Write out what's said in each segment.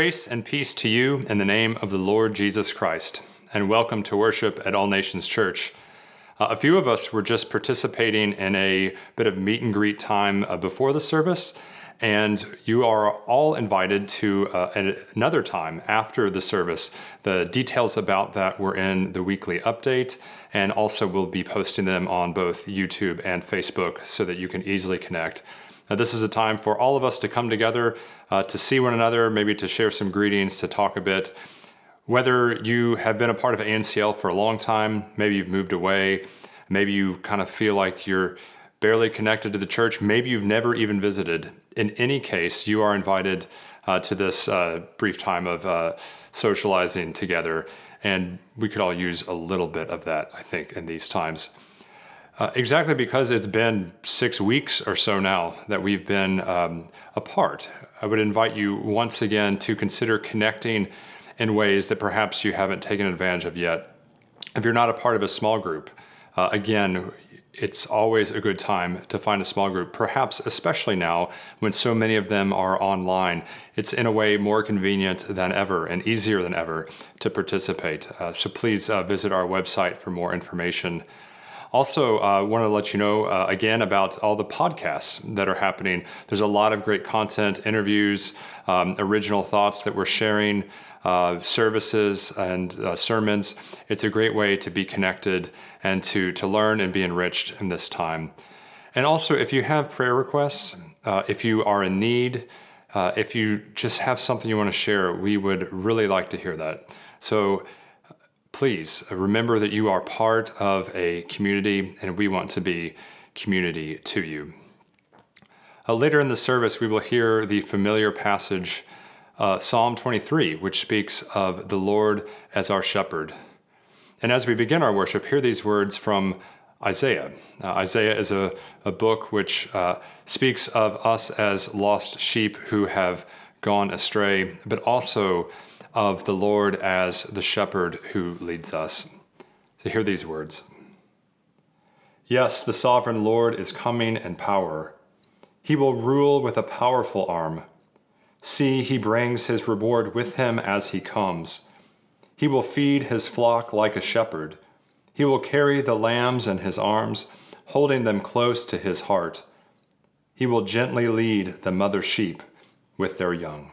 Grace and peace to you in the name of the Lord Jesus Christ, and welcome to worship at All Nations Church. Uh, a few of us were just participating in a bit of meet and greet time uh, before the service, and you are all invited to uh, another time after the service. The details about that were in the weekly update, and also we'll be posting them on both YouTube and Facebook so that you can easily connect. Now, this is a time for all of us to come together, uh, to see one another, maybe to share some greetings, to talk a bit. Whether you have been a part of ANCL for a long time, maybe you've moved away, maybe you kind of feel like you're barely connected to the church, maybe you've never even visited. In any case, you are invited uh, to this uh, brief time of uh, socializing together. And we could all use a little bit of that, I think, in these times. Uh, exactly because it's been six weeks or so now that we've been um, apart. I would invite you once again to consider connecting in ways that perhaps you haven't taken advantage of yet. If you're not a part of a small group, uh, again, it's always a good time to find a small group, perhaps especially now when so many of them are online. It's in a way more convenient than ever and easier than ever to participate. Uh, so please uh, visit our website for more information. Also, I uh, want to let you know uh, again about all the podcasts that are happening. There's a lot of great content, interviews, um, original thoughts that we're sharing, uh, services, and uh, sermons. It's a great way to be connected and to, to learn and be enriched in this time. And also, if you have prayer requests, uh, if you are in need, uh, if you just have something you want to share, we would really like to hear that. So please remember that you are part of a community and we want to be community to you. Uh, later in the service, we will hear the familiar passage, uh, Psalm 23, which speaks of the Lord as our shepherd. And as we begin our worship, hear these words from Isaiah. Uh, Isaiah is a, a book which uh, speaks of us as lost sheep who have gone astray, but also of the Lord as the shepherd who leads us. So hear these words Yes, the sovereign Lord is coming in power. He will rule with a powerful arm. See, he brings his reward with him as he comes. He will feed his flock like a shepherd. He will carry the lambs in his arms, holding them close to his heart. He will gently lead the mother sheep with their young.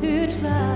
To trust.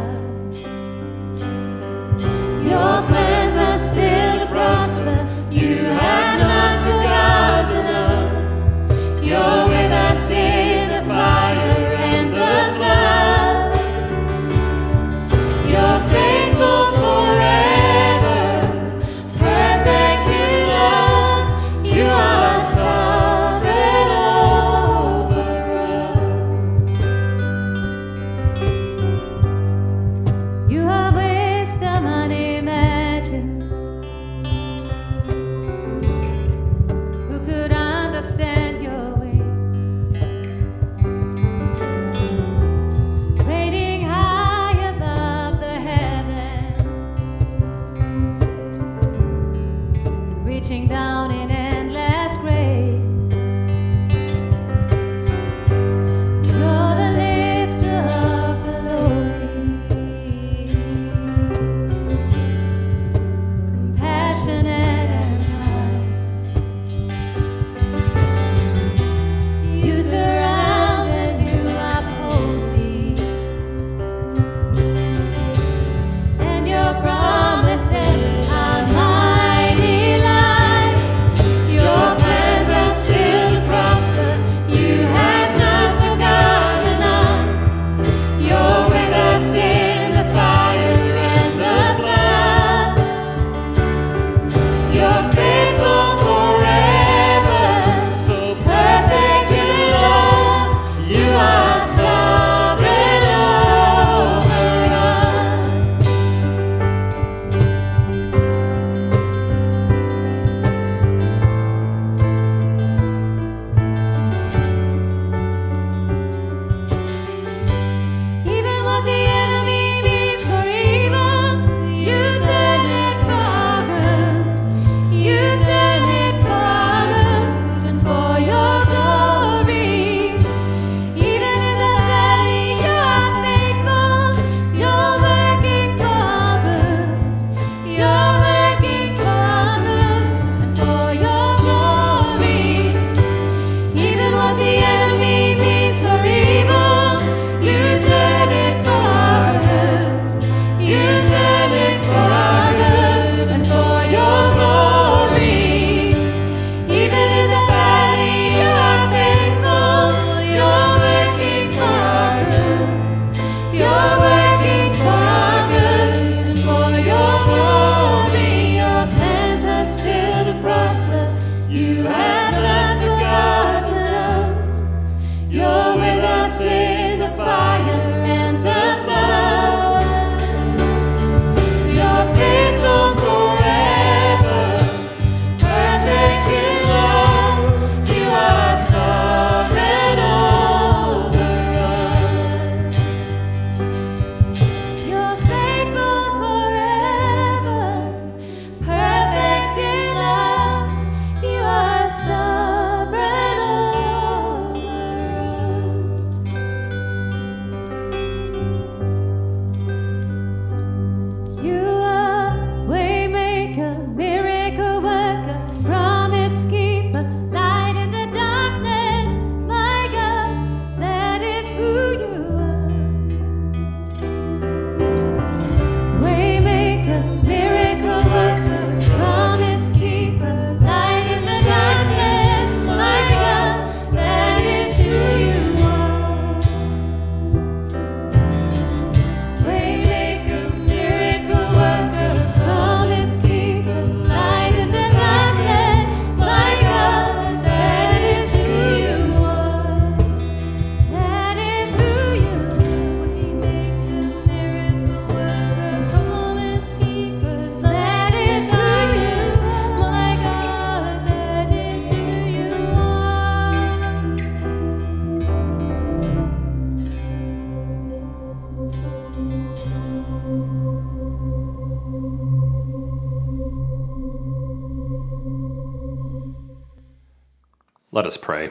Let us pray.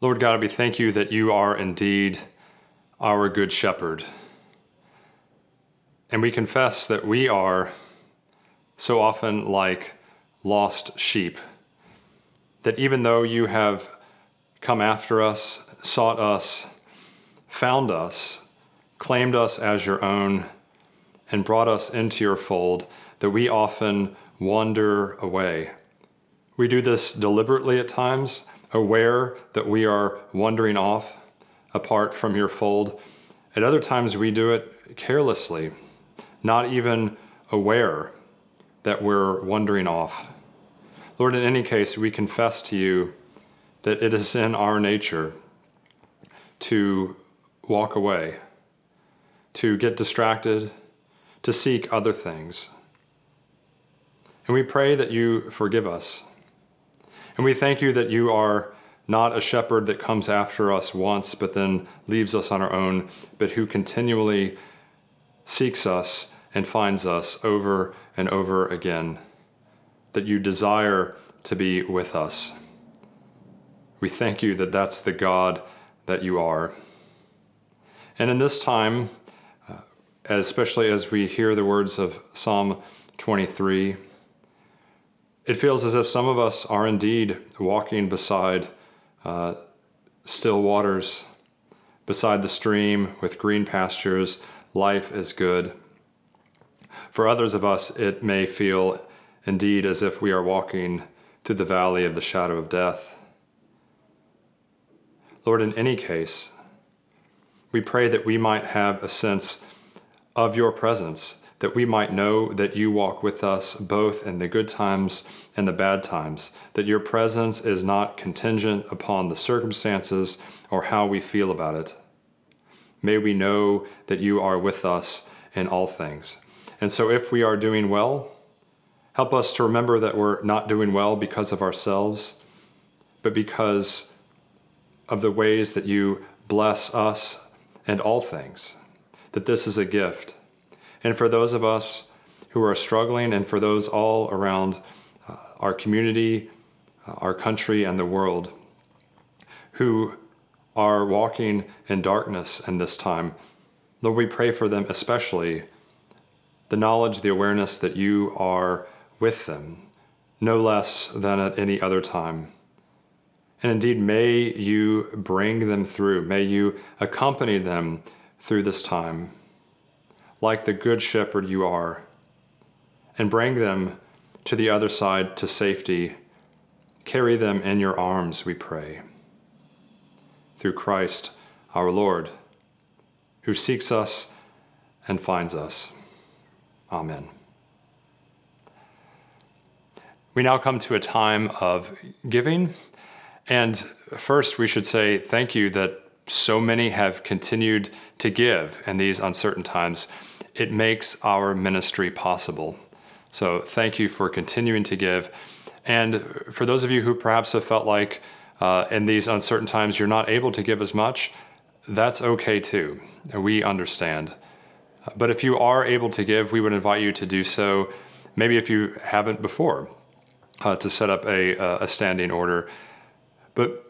Lord God, we thank you that you are indeed our good shepherd. And we confess that we are so often like lost sheep, that even though you have come after us, sought us, found us, claimed us as your own, and brought us into your fold, that we often wander away. We do this deliberately at times, aware that we are wandering off apart from your fold. At other times, we do it carelessly, not even aware that we're wandering off. Lord, in any case, we confess to you that it is in our nature to walk away, to get distracted, to seek other things. And we pray that you forgive us. And we thank you that you are not a shepherd that comes after us once but then leaves us on our own, but who continually seeks us and finds us over and over again. That you desire to be with us. We thank you that that's the God that you are. And in this time, uh, especially as we hear the words of Psalm 23, it feels as if some of us are indeed walking beside uh, still waters, beside the stream with green pastures. Life is good. For others of us, it may feel indeed as if we are walking through the valley of the shadow of death. Lord, in any case, we pray that we might have a sense of your presence that we might know that you walk with us both in the good times and the bad times, that your presence is not contingent upon the circumstances or how we feel about it. May we know that you are with us in all things. And so, if we are doing well, help us to remember that we're not doing well because of ourselves, but because of the ways that you bless us and all things, that this is a gift and for those of us who are struggling, and for those all around uh, our community, uh, our country, and the world who are walking in darkness in this time, Lord, we pray for them especially the knowledge, the awareness that you are with them, no less than at any other time. And indeed, may you bring them through, may you accompany them through this time like the good shepherd you are, and bring them to the other side to safety. Carry them in your arms, we pray. Through Christ our Lord, who seeks us and finds us. Amen. We now come to a time of giving. And first, we should say thank you that so many have continued to give in these uncertain times it makes our ministry possible. So thank you for continuing to give. And for those of you who perhaps have felt like uh, in these uncertain times you're not able to give as much, that's okay too. We understand. But if you are able to give, we would invite you to do so, maybe if you haven't before, uh, to set up a, a standing order. But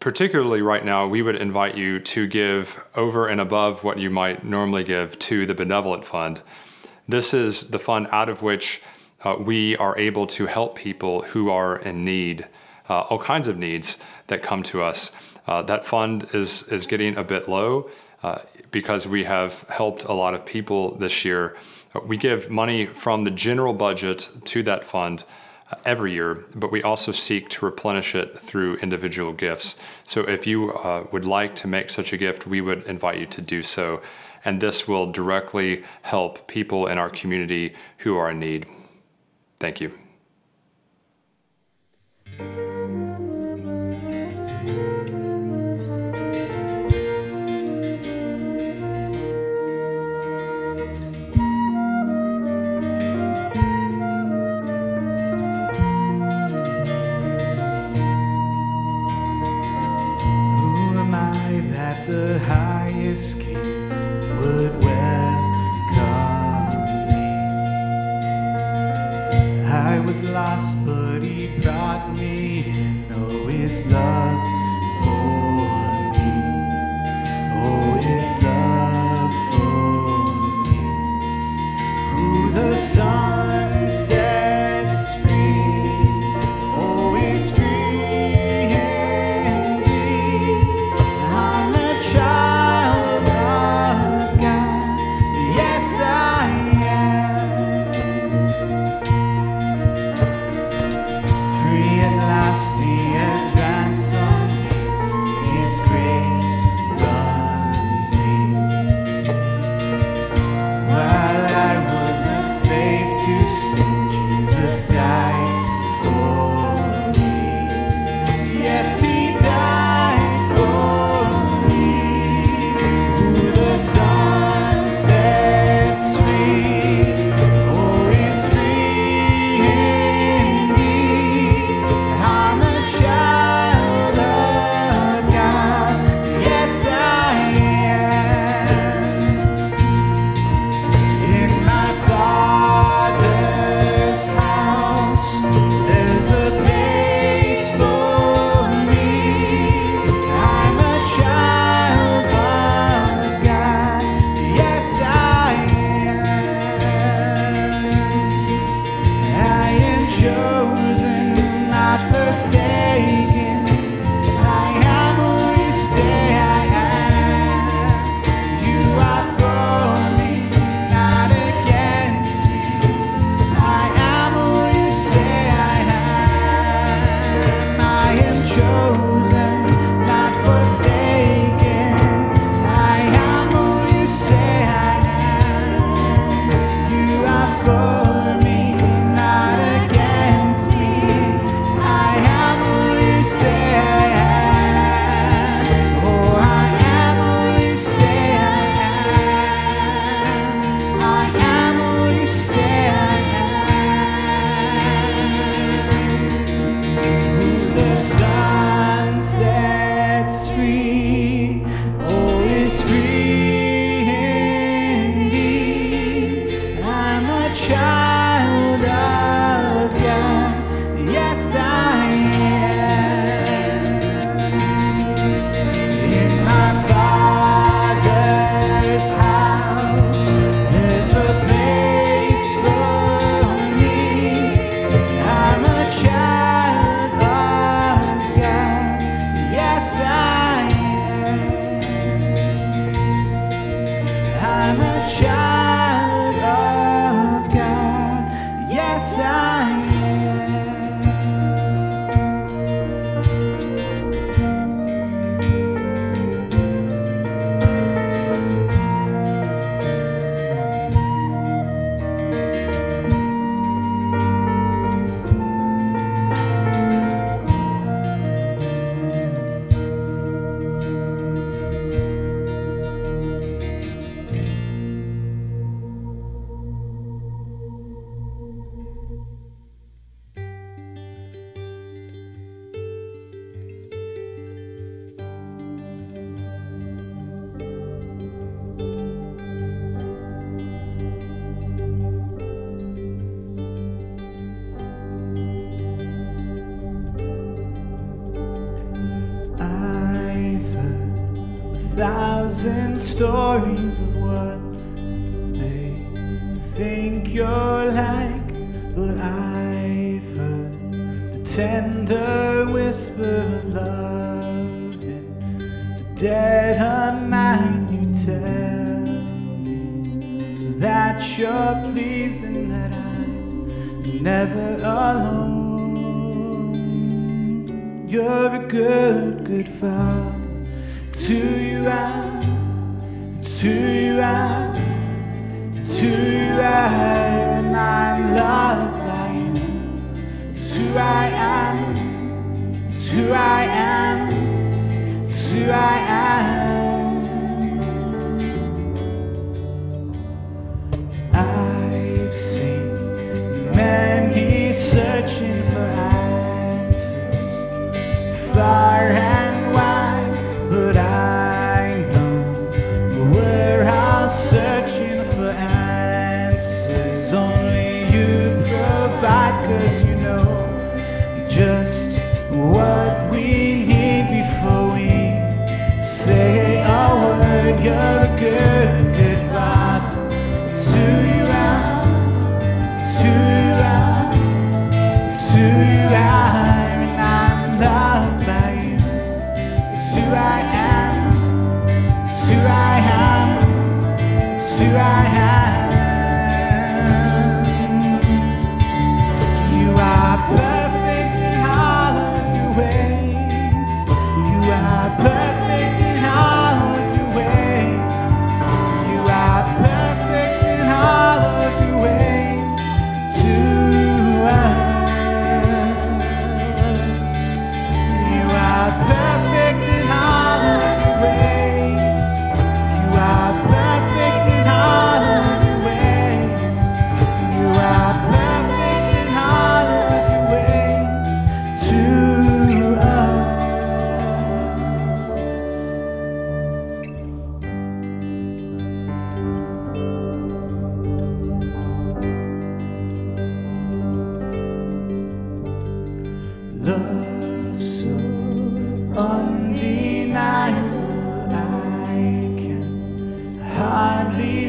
particularly right now, we would invite you to give over and above what you might normally give to the Benevolent Fund. This is the fund out of which uh, we are able to help people who are in need, uh, all kinds of needs that come to us. Uh, that fund is, is getting a bit low uh, because we have helped a lot of people this year. We give money from the general budget to that fund every year, but we also seek to replenish it through individual gifts. So if you uh, would like to make such a gift, we would invite you to do so. And this will directly help people in our community who are in need. Thank you. lost, but he brought me in. Oh, his love for me. Oh, his love for me. Who the Son. good Father. To you I, to you I, to you I, and I'm loved by you. It's who I am, it's who I am, it's who I am. I've seen many searching for answers far.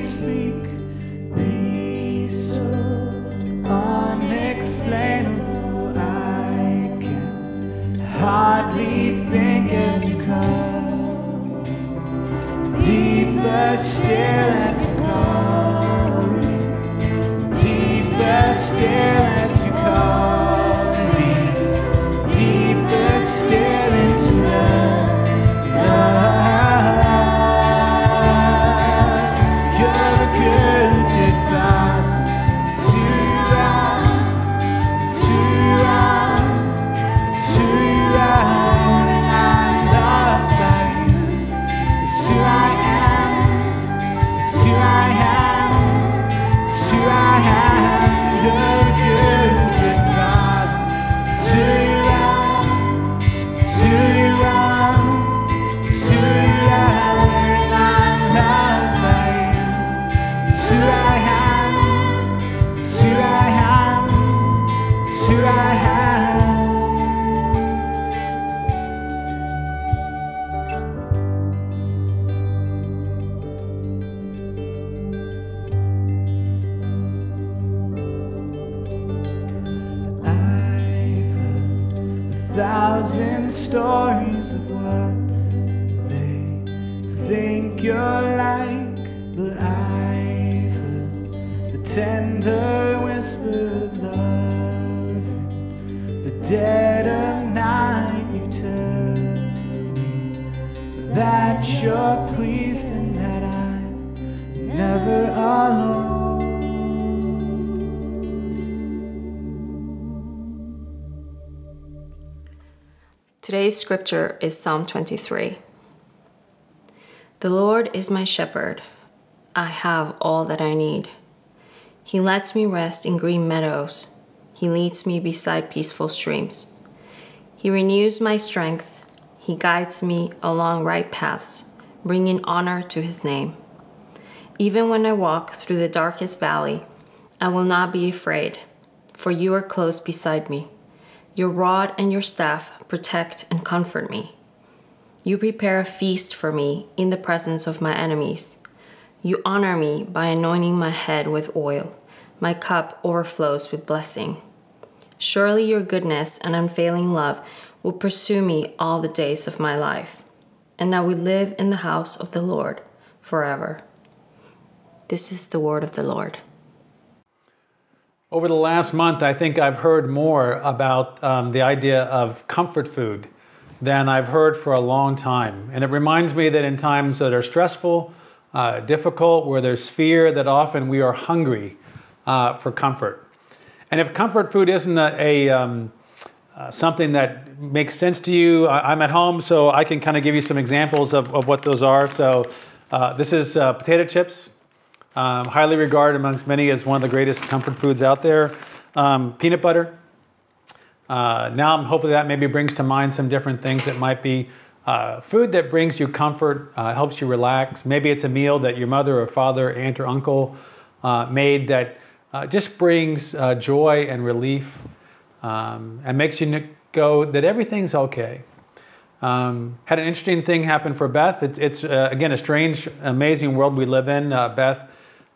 Speak. Today's scripture is Psalm 23. The Lord is my shepherd. I have all that I need. He lets me rest in green meadows. He leads me beside peaceful streams. He renews my strength. He guides me along right paths, bringing honor to his name. Even when I walk through the darkest valley, I will not be afraid, for you are close beside me. Your rod and your staff protect and comfort me. You prepare a feast for me in the presence of my enemies. You honor me by anointing my head with oil. My cup overflows with blessing. Surely your goodness and unfailing love will pursue me all the days of my life, and I will live in the house of the Lord forever. This is the word of the Lord. Over the last month, I think I've heard more about um, the idea of comfort food than I've heard for a long time. And it reminds me that in times that are stressful, uh, difficult, where there's fear, that often we are hungry uh, for comfort. And if comfort food isn't a, a um, uh, something that makes sense to you, I, I'm at home, so I can kind of give you some examples of, of what those are. So uh, this is uh, potato chips, um, highly regarded amongst many as one of the greatest comfort foods out there. Um, peanut butter. Uh, now, hopefully, that maybe brings to mind some different things that might be uh, food that brings you comfort, uh, helps you relax. Maybe it's a meal that your mother or father, aunt or uncle uh, made that uh, just brings uh, joy and relief um, and makes you go that everything's okay. Um, had an interesting thing happen for Beth. It's, it's uh, again a strange, amazing world we live in. Uh, Beth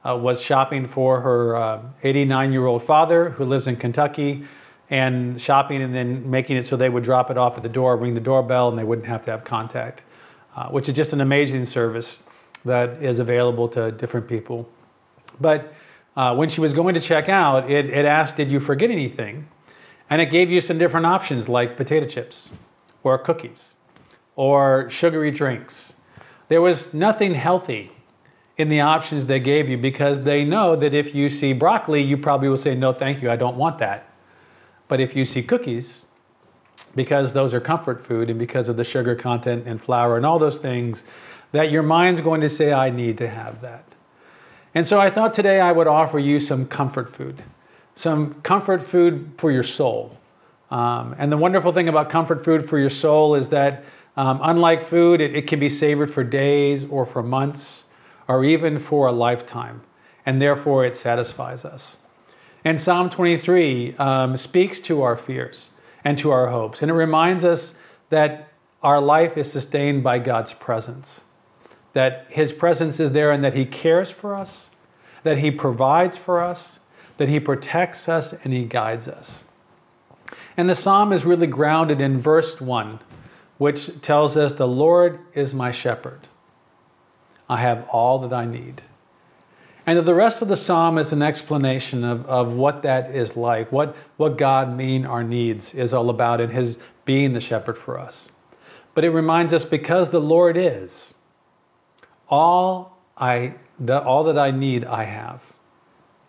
uh, was shopping for her 89 year old father who lives in Kentucky and shopping and then making it so they would drop it off at the door, ring the doorbell, and they wouldn't have to have contact, uh, which is just an amazing service that is available to different people. But uh, when she was going to check out, it, it asked, Did you forget anything? And it gave you some different options like potato chips or cookies or sugary drinks. There was nothing healthy in the options they gave you because they know that if you see broccoli, you probably will say, No, thank you, I don't want that. But if you see cookies, because those are comfort food and because of the sugar content and flour and all those things, that your mind's going to say, I need to have that. And so I thought today I would offer you some comfort food, some comfort food for your soul. Um, and the wonderful thing about comfort food for your soul is that, um, unlike food, it, it can be savored for days or for months or even for a lifetime. And therefore, it satisfies us. And Psalm 23 um, speaks to our fears and to our hopes. And it reminds us that our life is sustained by God's presence, that His presence is there and that He cares for us, that He provides for us, that He protects us, and He guides us. And the psalm is really grounded in verse 1, which tells us, The Lord is my shepherd. I have all that I need. And the rest of the psalm is an explanation of, of what that is like, what, what God mean our needs is all about in his being the shepherd for us. But it reminds us because the Lord is, all I the, all that I need I have.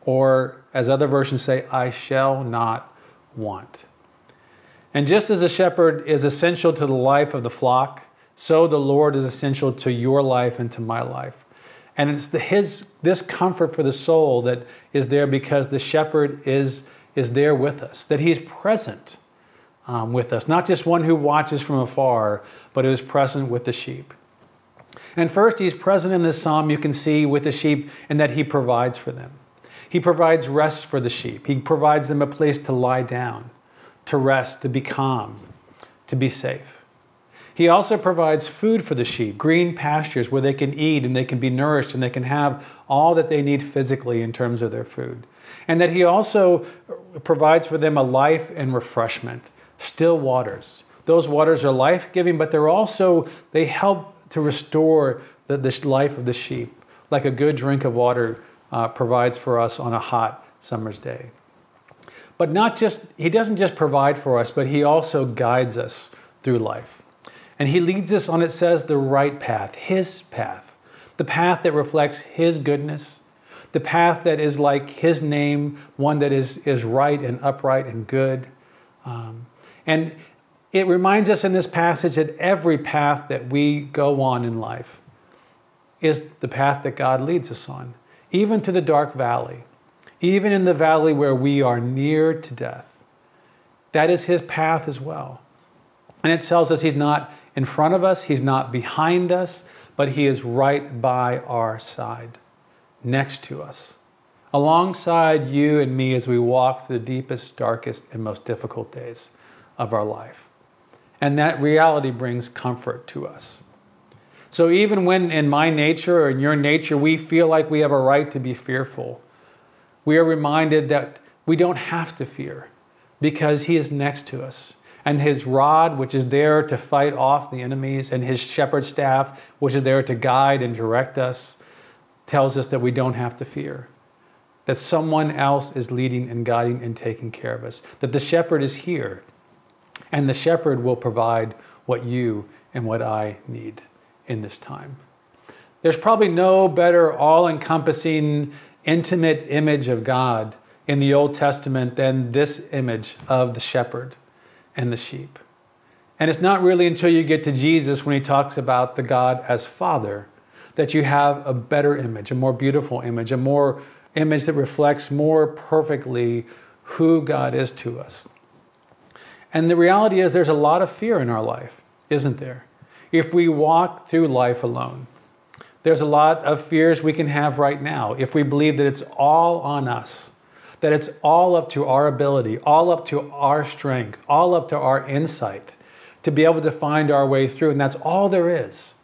Or as other versions say, I shall not want. And just as a shepherd is essential to the life of the flock, so the Lord is essential to your life and to my life. And it's the, his, this comfort for the soul that is there because the shepherd is, is there with us, that he's present um, with us, not just one who watches from afar, but who is present with the sheep. And first, he's present in this psalm, you can see with the sheep, in that he provides for them. He provides rest for the sheep, he provides them a place to lie down, to rest, to be calm, to be safe. He also provides food for the sheep, green pastures where they can eat and they can be nourished and they can have all that they need physically in terms of their food. And that He also provides for them a life and refreshment, still waters. Those waters are life giving, but they're also, they help to restore the, life of the sheep, like a good drink of water uh, provides for us on a hot summer's day. But not just, He doesn't just provide for us, but He also guides us through life. And he leads us on, it says, the right path, his path, the path that reflects his goodness, the path that is like his name, one that is, is right and upright and good. Um, and it reminds us in this passage that every path that we go on in life is the path that God leads us on, even to the dark valley, even in the valley where we are near to death. That is his path as well. And it tells us he's not in front of us, He's not behind us, but He is right by our side, next to us, alongside you and me as we walk through the deepest, darkest, and most difficult days of our life. And that reality brings comfort to us. So even when in my nature or in your nature we feel like we have a right to be fearful, we are reminded that we don't have to fear because He is next to us and his rod, which is there to fight off the enemies, and his shepherd staff, which is there to guide and direct us, tells us that we don't have to fear. That someone else is leading and guiding and taking care of us. That the shepherd is here, and the shepherd will provide what you and what I need in this time. There's probably no better all encompassing, intimate image of God in the Old Testament than this image of the shepherd and the sheep. And it's not really until you get to Jesus when he talks about the God as Father that you have a better image, a more beautiful image, a more image that reflects more perfectly who God is to us. And the reality is there's a lot of fear in our life, isn't there? If we walk through life alone. There's a lot of fears we can have right now if we believe that it's all on us that it's all up to our ability, all up to our strength, all up to our insight to be able to find our way through, and that's all there is,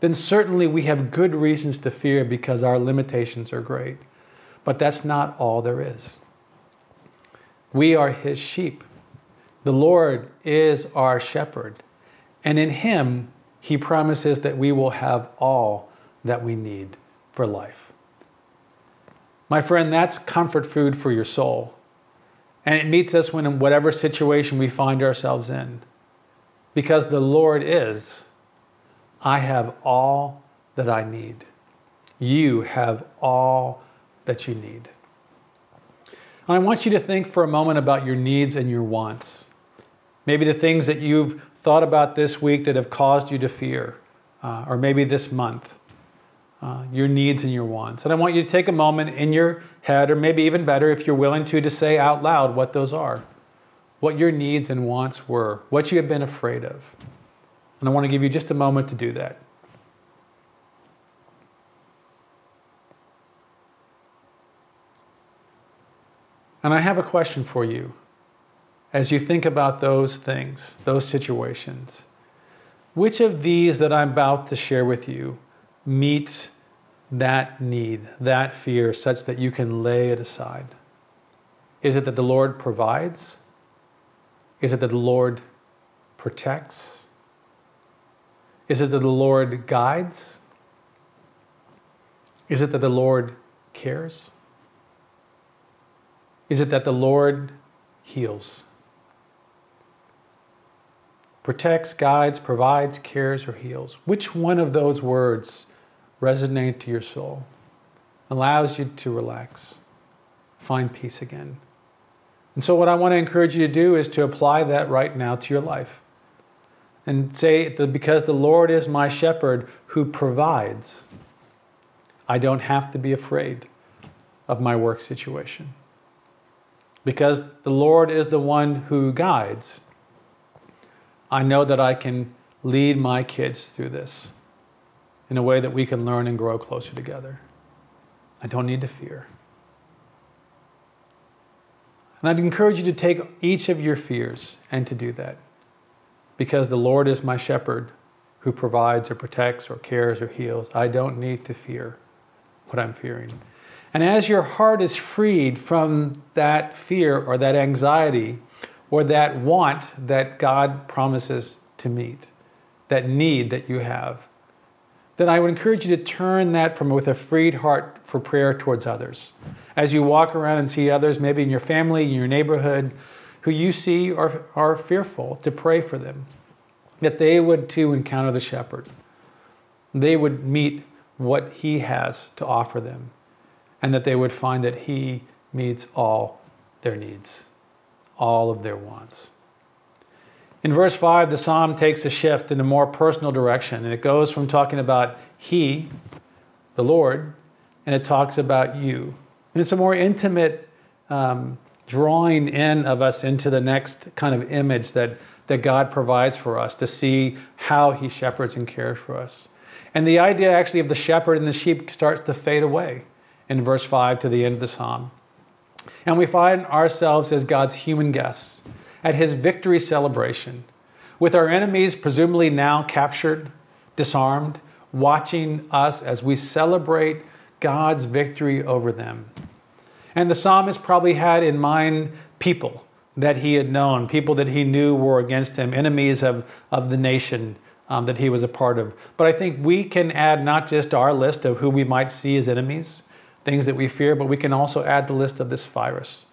then certainly we have good reasons to fear because our limitations are great. But that's not all there is. We are his sheep. The Lord is our shepherd. And in him, he promises that we will have all that we need for life. My friend, that's comfort food for your soul. And it meets us when in whatever situation we find ourselves in. Because the Lord is, I have all that I need. You have all that you need. And I want you to think for a moment about your needs and your wants. Maybe the things that you've thought about this week that have caused you to fear, uh, or maybe this month, uh, your needs and your wants. And I want you to take a moment in your head, or maybe even better, if you're willing to, to say out loud what those are, what your needs and wants were, what you have been afraid of. And I want to give you just a moment to do that. And I have a question for you as you think about those things, those situations. Which of these that I'm about to share with you meets that need, that fear, such that you can lay it aside? Is it that the Lord provides? Is it that the Lord protects? Is it that the Lord guides? Is it that the Lord cares? Is it that the Lord heals? Protects, guides, provides, cares, or heals. Which one of those words resonate to your soul? Allows you to relax, find peace again. And so, what I want to encourage you to do is to apply that right now to your life. And say, that because the Lord is my shepherd who provides, I don't have to be afraid of my work situation because the Lord is the one who guides, I know that I can lead my kids through this in a way that we can learn and grow closer together. I don't need to fear. And I'd encourage you to take each of your fears and to do that. Because the Lord is my shepherd who provides or protects or cares or heals. I don't need to fear what I'm fearing. And as your heart is freed from that fear or that anxiety or that want that God promises to meet, that need that you have, then I would encourage you to turn that from with a freed heart for prayer towards others. As you walk around and see others, maybe in your family, in your neighborhood, who you see are, are fearful, to pray for them, that they would too encounter the shepherd. They would meet what he has to offer them and that they would find that He meets all their needs, all of their wants. In verse 5, the psalm takes a shift in a more personal direction, and it goes from talking about He, the Lord, and it talks about you. And it's a more intimate um, drawing in of us into the next kind of image that, that God provides for us to see how He shepherds and cares for us. And the idea actually of the shepherd and the sheep starts to fade away in verse 5 to the end of the psalm. And we find ourselves as God's human guests at his victory celebration, with our enemies presumably now captured, disarmed, watching us as we celebrate God's victory over them. And the psalmist probably had in mind people that he had known, people that he knew were against him, enemies of, of the nation um, that he was a part of. But I think we can add not just our list of who we might see as enemies, things that we fear, but we can also add the list of this virus.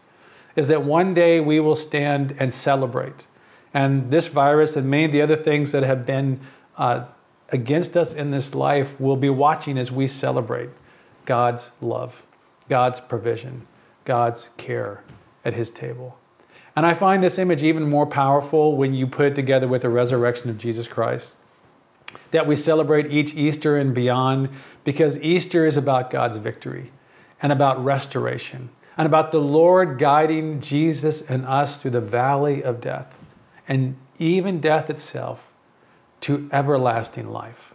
Is that one day we will stand and celebrate. And this virus and many of the other things that have been uh, against us in this life will be watching as we celebrate God's love, God's provision, God's care at His table. And I find this image even more powerful when you put it together with the resurrection of Jesus Christ. That we celebrate each Easter and beyond because Easter is about God's victory and about restoration and about the Lord guiding Jesus and us through the valley of death and even death itself to everlasting life.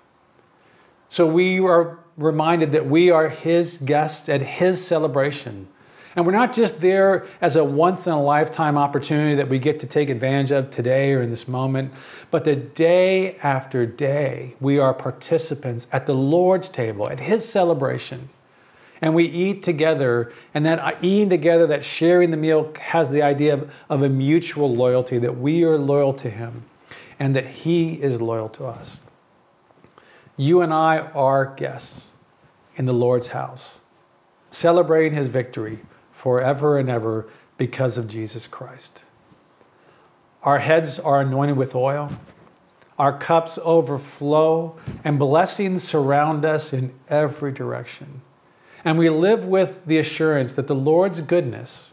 So we are reminded that we are His guests at His celebration And we're not just there as a once in a lifetime opportunity that we get to take advantage of today or in this moment, but the day after day, we are participants at the Lord's table, at His celebration. And we eat together, and that eating together, that sharing the meal, has the idea of, of a mutual loyalty that we are loyal to Him and that He is loyal to us. You and I are guests in the Lord's house, celebrating His victory forever and ever because of Jesus Christ. Our heads are anointed with oil. Our cups overflow, and blessings surround us in every direction. And we live with the assurance that the Lord's goodness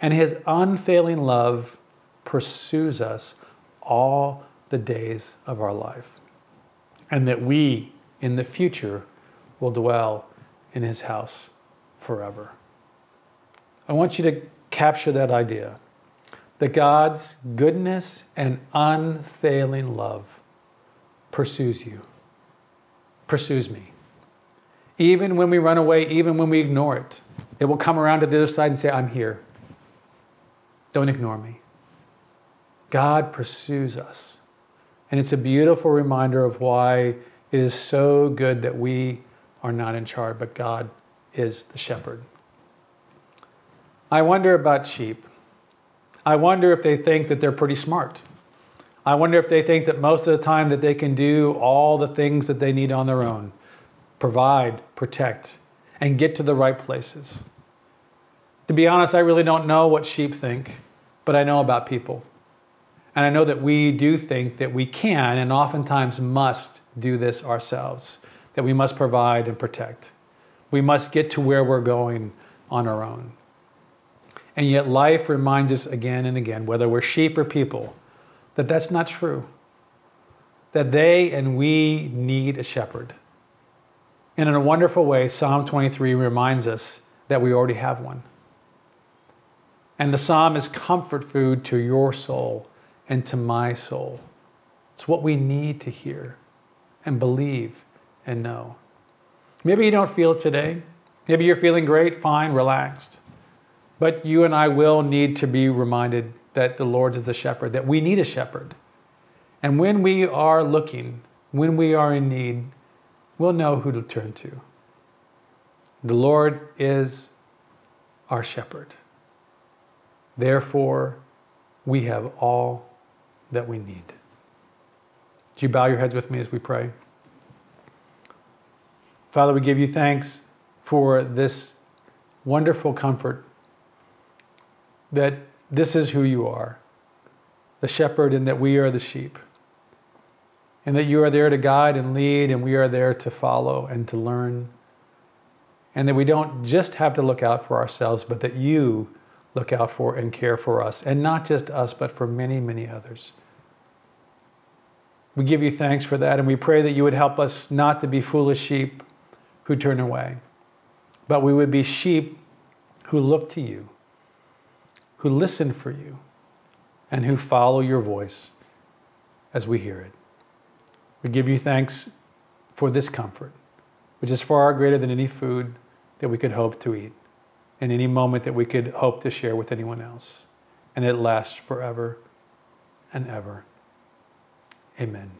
and his unfailing love pursues us all the days of our life. And that we, in the future, will dwell in his house forever. I want you to capture that idea that God's goodness and unfailing love pursues you, pursues me. Even when we run away, even when we ignore it, it will come around to the other side and say, I'm here. Don't ignore me. God pursues us. And it's a beautiful reminder of why it is so good that we are not in charge, but God is the shepherd. I wonder about sheep. I wonder if they think that they're pretty smart. I wonder if they think that most of the time that they can do all the things that they need on their own provide, protect, and get to the right places. To be honest, I really don't know what sheep think, but I know about people. And I know that we do think that we can and oftentimes must do this ourselves, that we must provide and protect. We must get to where we're going on our own. And yet, life reminds us again and again, whether we're sheep or people, that that's not true. That they and we need a shepherd. And in a wonderful way, Psalm 23 reminds us that we already have one. And the psalm is comfort food to your soul and to my soul. It's what we need to hear and believe and know. Maybe you don't feel today. Maybe you're feeling great, fine, relaxed. But you and I will need to be reminded that the Lord is the shepherd, that we need a shepherd. And when we are looking, when we are in need, we'll know who to turn to. The Lord is our shepherd. Therefore, we have all that we need. Do you bow your heads with me as we pray? Father, we give you thanks for this wonderful comfort that this is who you are the shepherd, and that we are the sheep. And that you are there to guide and lead, and we are there to follow and to learn. And that we don't just have to look out for ourselves, but that you look out for and care for us. And not just us, but for many, many others. We give you thanks for that, and we pray that you would help us not to be foolish sheep who turn away, but we would be sheep who look to you who listen for you and who follow your voice as we hear it. We give you thanks for this comfort, which is far greater than any food that we could hope to eat, and any moment that we could hope to share with anyone else. And it lasts forever and ever. Amen.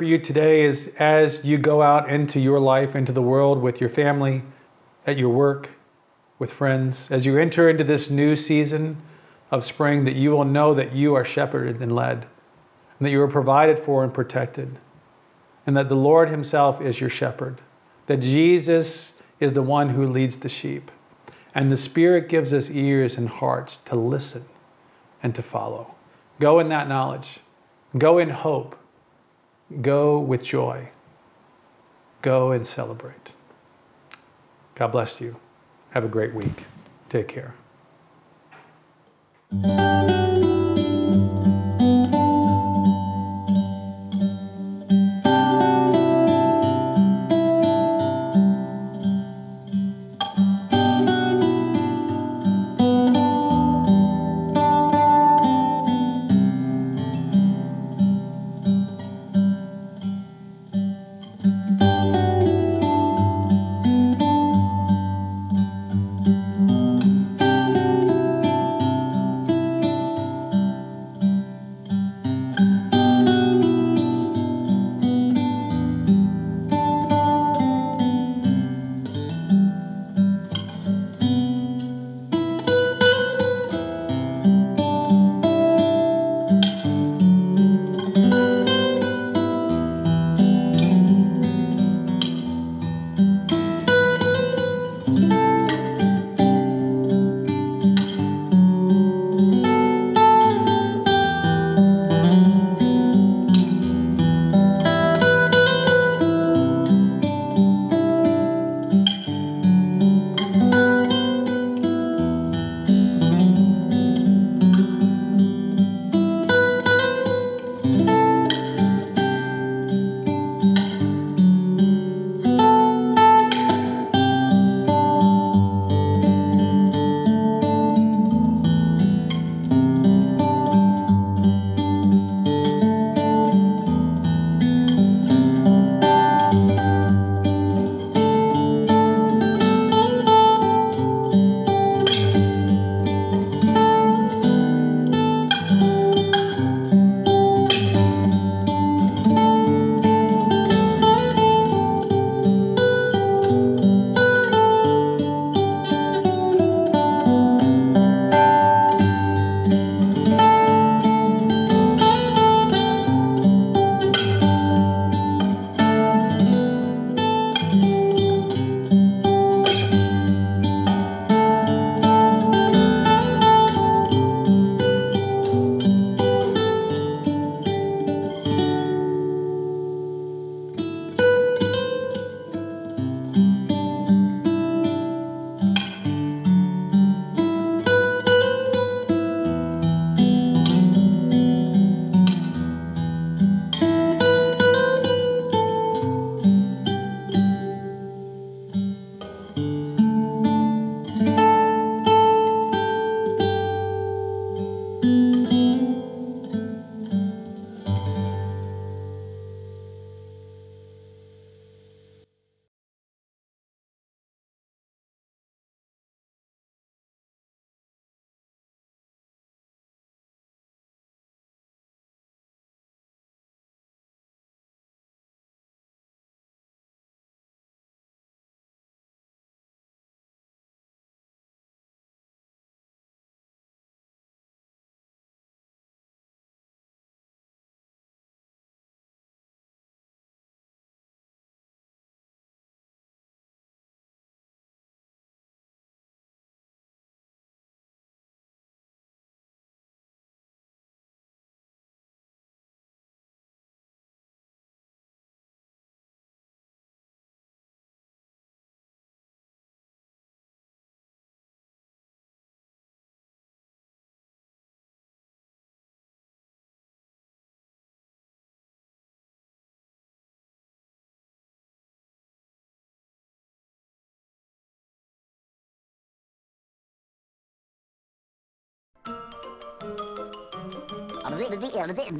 For you today is as you go out into your life, into the world with your family, at your work, with friends, as you enter into this new season of spring, that you will know that you are shepherded and led, and that you are provided for and protected, and that the Lord Himself is your shepherd, that Jesus is the one who leads the sheep, and the Spirit gives us ears and hearts to listen and to follow. Go in that knowledge, go in hope, go with joy, go and celebrate. God bless you. Have a great week. Take care.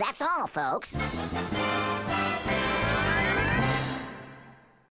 That's all, folks.